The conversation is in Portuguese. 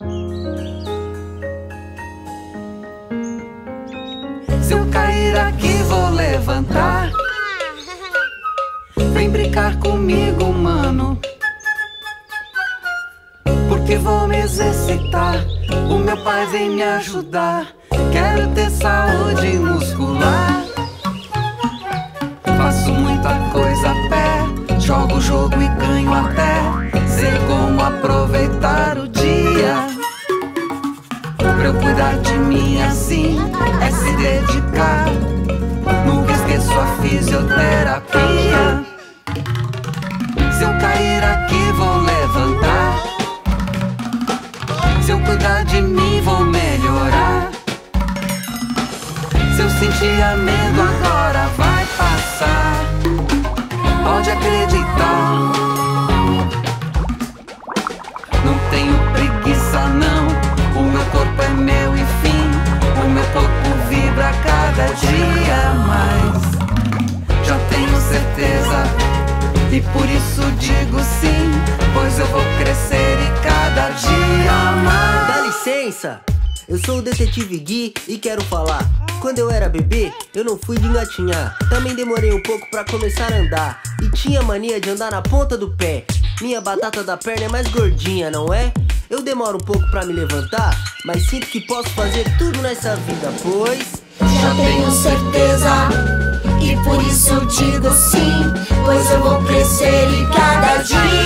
Se eu cair aqui, vou levantar. Vem brincar comigo, mano. Porque vou me exercitar. O meu pai vem me ajudar. Quero ter saúde muscular. Faço muita coisa a pé. Jogo o jogo e ganho mim assim, é se dedicar. Nunca esqueço a fisioterapia. Se eu cair aqui, vou levantar. Se eu cuidar de mim, vou melhorar. Se eu sentir medo, agora vai passar. Pode acreditar. E por isso digo sim, pois eu vou crescer e cada dia mais. Dá licença, eu sou o detetive Gui e quero falar. Quando eu era bebê, eu não fui de engatinhar. Também demorei um pouco pra começar a andar. E tinha mania de andar na ponta do pé. Minha batata da perna é mais gordinha, não é? Eu demoro um pouco pra me levantar, mas sinto que posso fazer tudo nessa vida, pois. Já tenho certeza por isso digo sim, pois eu vou crescer e cada dia